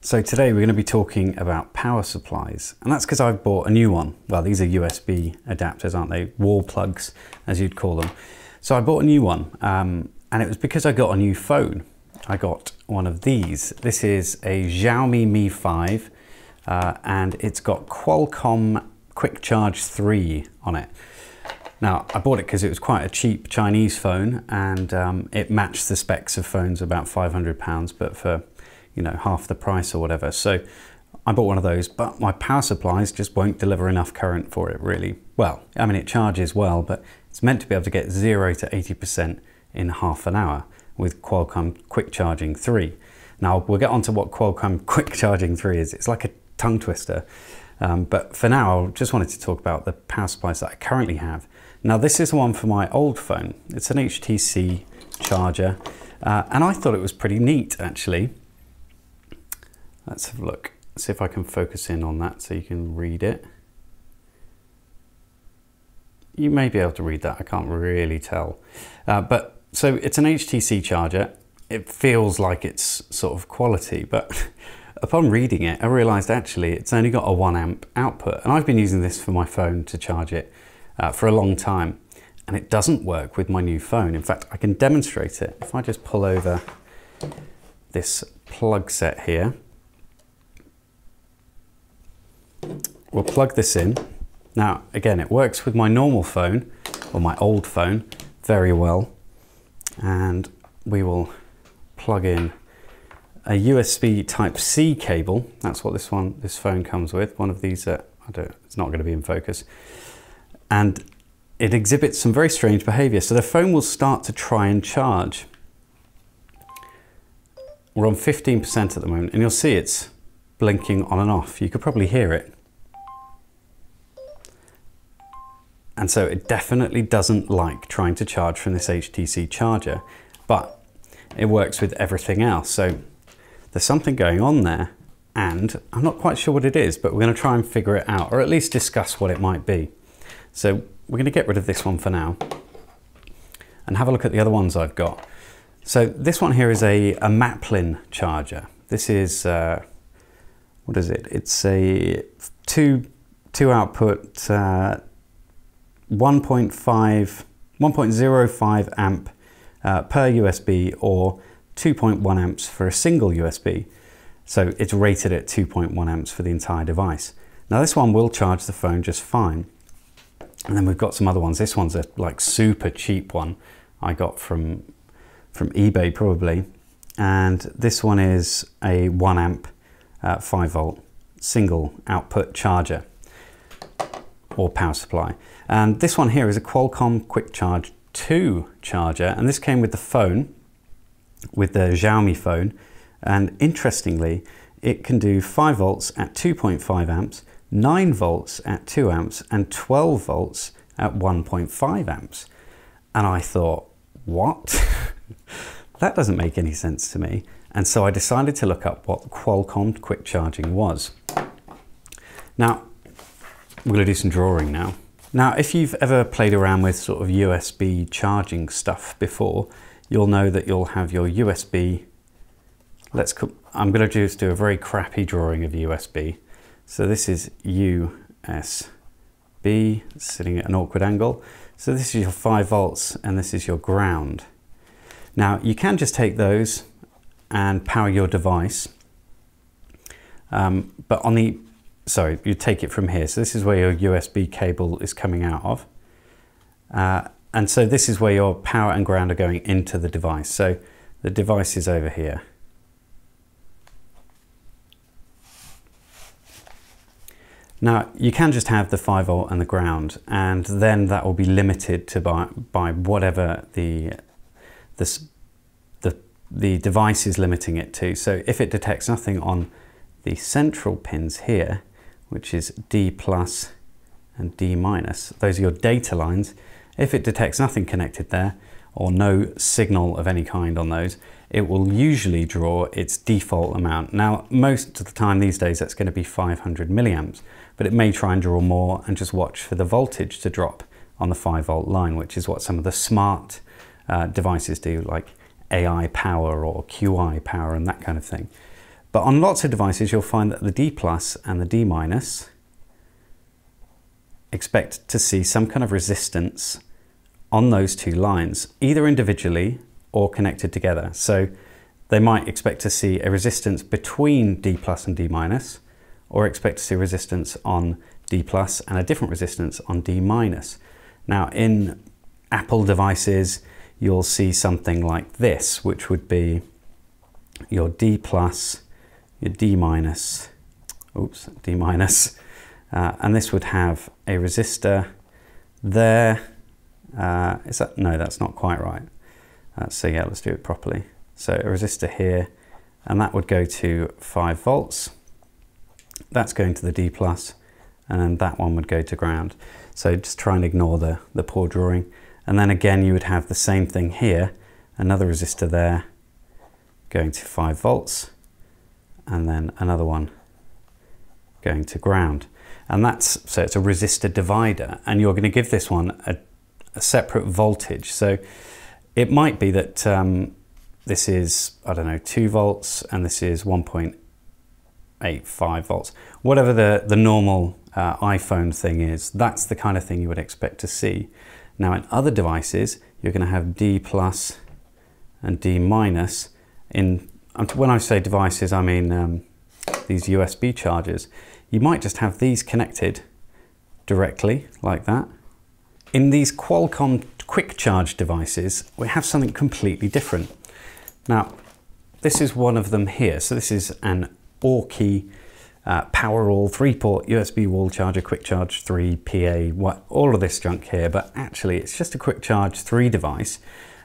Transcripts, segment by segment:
So today we're going to be talking about power supplies and that's because I've bought a new one. Well these are USB adapters aren't they? Wall plugs as you'd call them. So I bought a new one um, and it was because I got a new phone. I got one of these. This is a Xiaomi Mi 5 uh, and it's got Qualcomm Quick Charge 3 on it. Now, I bought it because it was quite a cheap Chinese phone and um, it matched the specs of phones about £500, but for, you know, half the price or whatever. So I bought one of those, but my power supplies just won't deliver enough current for it really. Well, I mean, it charges well, but it's meant to be able to get zero to 80% in half an hour with Qualcomm Quick Charging 3. Now, we'll get onto what Qualcomm Quick Charging 3 is. It's like a tongue twister. Um, but for now, I just wanted to talk about the power supplies that I currently have. Now this is one for my old phone. It's an HTC charger uh, and I thought it was pretty neat actually. Let's have a look, see if I can focus in on that so you can read it. You may be able to read that, I can't really tell. Uh, but so it's an HTC charger. It feels like it's sort of quality, but upon reading it, I realized actually it's only got a one amp output and I've been using this for my phone to charge it uh, for a long time and it doesn't work with my new phone. In fact, I can demonstrate it. If I just pull over this plug set here, we'll plug this in. Now, again, it works with my normal phone or my old phone very well. And we will plug in a USB type C cable. That's what this one, this phone comes with. One of these, uh, I don't, it's not going to be in focus and it exhibits some very strange behavior. So the phone will start to try and charge. We're on 15% at the moment and you'll see it's blinking on and off. You could probably hear it. And so it definitely doesn't like trying to charge from this HTC charger, but it works with everything else. So there's something going on there and I'm not quite sure what it is, but we're gonna try and figure it out or at least discuss what it might be. So we're going to get rid of this one for now and have a look at the other ones I've got. So this one here is a, a Maplin charger. This is, uh, what is it? It's a two, two output, uh, 1.5, 1.05 amp uh, per USB or 2.1 amps for a single USB. So it's rated at 2.1 amps for the entire device. Now this one will charge the phone just fine. And then we've got some other ones. This one's a like super cheap one I got from from eBay probably. And this one is a one amp uh, five volt single output charger or power supply. And this one here is a Qualcomm Quick Charge 2 charger. And this came with the phone, with the Xiaomi phone. And interestingly, it can do 5 volts at 2.5 amps 9 volts at 2 amps and 12 volts at 1.5 amps. And I thought, what? that doesn't make any sense to me. And so I decided to look up what Qualcomm quick charging was. Now, we're going to do some drawing now. Now, if you've ever played around with sort of USB charging stuff before, you'll know that you'll have your USB. Let's, I'm going to just do a very crappy drawing of USB. So this is USB sitting at an awkward angle. So this is your 5 volts and this is your ground. Now you can just take those and power your device. Um, but on the, sorry, you take it from here. So this is where your USB cable is coming out of. Uh, and so this is where your power and ground are going into the device. So the device is over here. Now you can just have the 5 volt and the ground and then that will be limited to by, by whatever the, the, the, device is limiting it to. So if it detects nothing on the central pins here, which is D plus and D minus, those are your data lines. If it detects nothing connected there or no signal of any kind on those, it will usually draw its default amount. Now, most of the time these days, that's going to be 500 milliamps but it may try and draw more and just watch for the voltage to drop on the 5 volt line, which is what some of the smart uh, devices do, like AI power or QI power and that kind of thing. But on lots of devices, you'll find that the D plus and the D minus expect to see some kind of resistance on those two lines, either individually or connected together. So they might expect to see a resistance between D plus and D minus, or expect to see resistance on D plus and a different resistance on D minus. Now in Apple devices, you'll see something like this, which would be your D plus, your D minus, oops, D minus, uh, and this would have a resistor there. Uh, is that, no, that's not quite right. Uh, so yeah, let's do it properly. So a resistor here, and that would go to five volts. That's going to the D plus, and that one would go to ground. So just try and ignore the, the poor drawing. And then again, you would have the same thing here, another resistor there going to five volts, and then another one going to ground. And that's, so it's a resistor divider, and you're gonna give this one a, a separate voltage. So it might be that um, this is, I don't know, two volts, and this is 1.85 volts. Whatever the, the normal uh, iPhone thing is, that's the kind of thing you would expect to see. Now in other devices, you're gonna have D plus and D minus. In, when I say devices, I mean um, these USB chargers. You might just have these connected directly like that. In these Qualcomm quick charge devices, we have something completely different. Now, this is one of them here. So this is an Aukey uh, Powerall 3-port USB wall charger, quick charge 3, PA, what, all of this junk here, but actually it's just a quick charge 3 device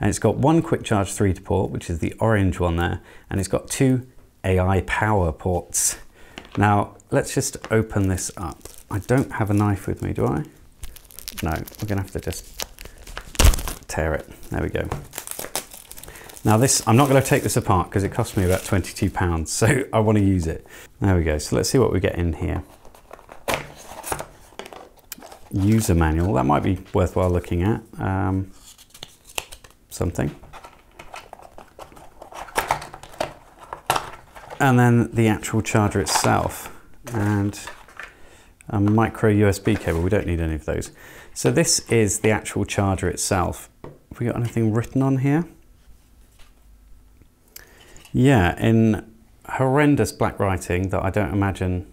and it's got one quick charge 3 port, which is the orange one there, and it's got two AI power ports. Now, let's just open this up. I don't have a knife with me, do I? No, we're gonna have to just tear it. There we go. Now this, I'm not going to take this apart because it cost me about 22 pounds, so I want to use it. There we go. So let's see what we get in here. User manual, that might be worthwhile looking at. Um, something. And then the actual charger itself and a micro USB cable. We don't need any of those. So this is the actual charger itself. Have we got anything written on here? Yeah, in horrendous black writing that I don't imagine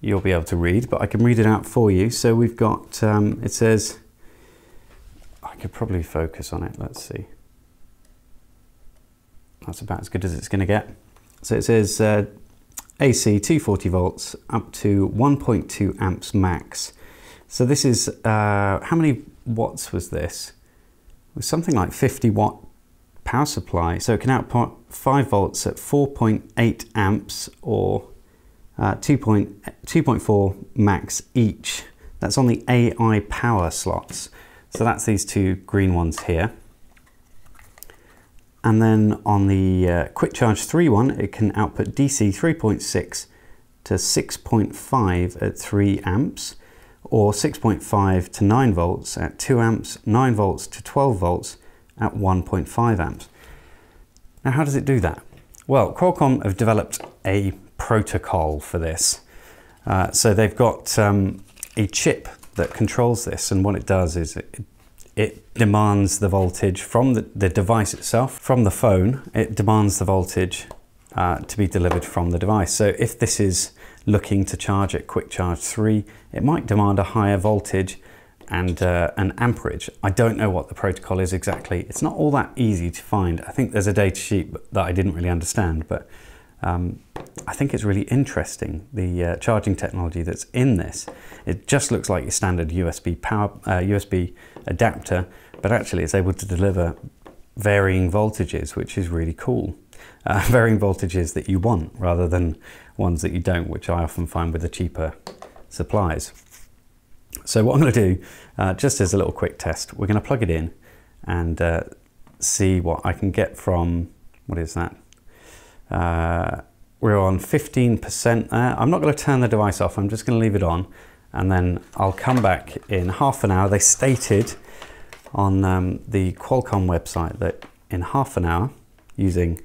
you'll be able to read, but I can read it out for you. So we've got, um, it says, I could probably focus on it, let's see. That's about as good as it's going to get. So it says uh, AC 240 volts up to 1.2 amps max. So this is, uh, how many watts was this? It was something like 50 watt power supply. So it can output 5 volts at 4.8 amps or uh, 2.4 max each. That's on the AI power slots. So that's these two green ones here. And then on the uh, Quick Charge 3 one, it can output DC 3.6 to 6.5 at 3 amps, or 6.5 to 9 volts at 2 amps, 9 volts to 12 volts at 1.5 amps. Now how does it do that? Well, Qualcomm have developed a protocol for this. Uh, so they've got um, a chip that controls this and what it does is it, it demands the voltage from the, the, device itself, from the phone, it demands the voltage uh, to be delivered from the device. So if this is looking to charge at quick charge 3, it might demand a higher voltage and uh, an amperage. I don't know what the protocol is exactly. It's not all that easy to find. I think there's a data sheet that I didn't really understand, but um, I think it's really interesting, the uh, charging technology that's in this. It just looks like your standard USB power, uh, USB adapter, but actually it's able to deliver varying voltages, which is really cool. Uh, varying voltages that you want rather than ones that you don't, which I often find with the cheaper supplies. So what I'm going to do, uh, just as a little quick test, we're going to plug it in and uh, see what I can get from, what is that? Uh, we're on 15% there. I'm not going to turn the device off, I'm just going to leave it on and then I'll come back in half an hour. They stated on um, the Qualcomm website that in half an hour, using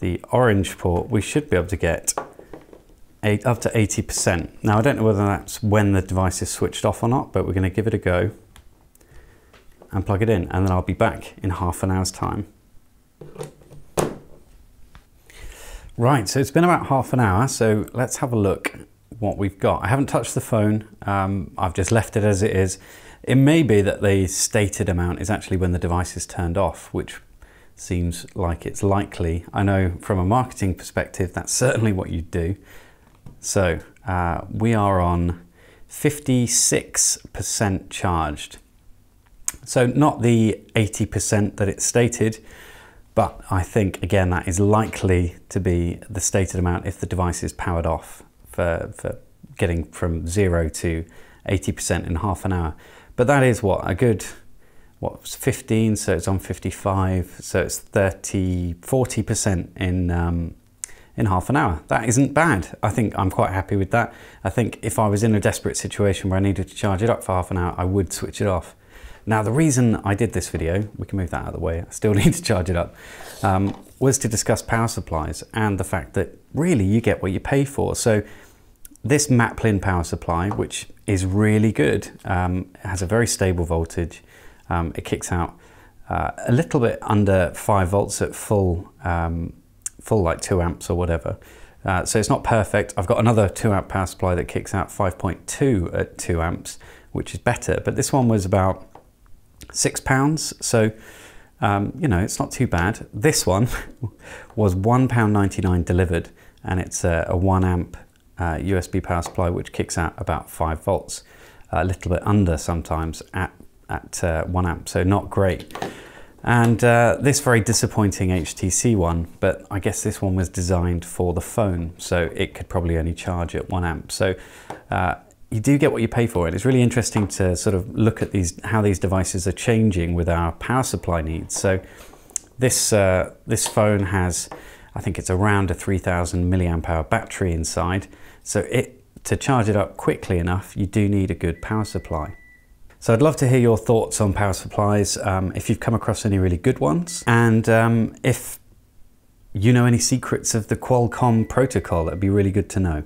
the orange port, we should be able to get eight, up to 80%. Now I don't know whether that's when the device is switched off or not, but we're gonna give it a go and plug it in and then I'll be back in half an hour's time. Right, so it's been about half an hour, so let's have a look what we've got. I haven't touched the phone, um, I've just left it as it is. It may be that the stated amount is actually when the device is turned off, which seems like it's likely. I know from a marketing perspective, that's certainly what you'd do. So uh, we are on 56% charged. So not the 80% that it stated, but I think again that is likely to be the stated amount if the device is powered off for, for getting from zero to 80% in half an hour. But that is what, a good, what, 15, so it's on 55, so it's 30, 40% in, um, in half an hour. That isn't bad. I think I'm quite happy with that. I think if I was in a desperate situation where I needed to charge it up for half an hour, I would switch it off. Now the reason I did this video, we can move that out of the way, I still need to charge it up, um, was to discuss power supplies and the fact that really you get what you pay for. So this Maplin power supply, which is really good, um, has a very stable voltage. Um, it kicks out uh, a little bit under five volts at full, um, full like two amps or whatever. Uh, so it's not perfect. I've got another two amp power supply that kicks out 5.2 at two amps, which is better. But this one was about six pounds. So, um, you know, it's not too bad. This one was one pound 99 delivered and it's a, a one amp uh, USB power supply which kicks out about 5 volts, a little bit under sometimes at, at uh, 1 amp, so not great. And uh, this very disappointing HTC one, but I guess this one was designed for the phone, so it could probably only charge at 1 amp. So uh, you do get what you pay for. And it's really interesting to sort of look at these how these devices are changing with our power supply needs. So this, uh, this phone has, I think it's around a 3000 milliamp hour battery inside. So it, to charge it up quickly enough, you do need a good power supply. So I'd love to hear your thoughts on power supplies, um, if you've come across any really good ones, and um, if you know any secrets of the Qualcomm protocol, that'd be really good to know.